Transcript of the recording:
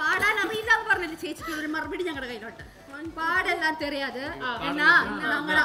പാടാൻ അറിയില്ല എന്ന് പറഞ്ഞില്ല ചേച്ചിക്ക് ഒരു മറുപടി ഞങ്ങളുടെ കയ്യിലോട്ട്. പാടെല്ലാം തെറിയാതെ. എന്നാ ഞങ്ങളെ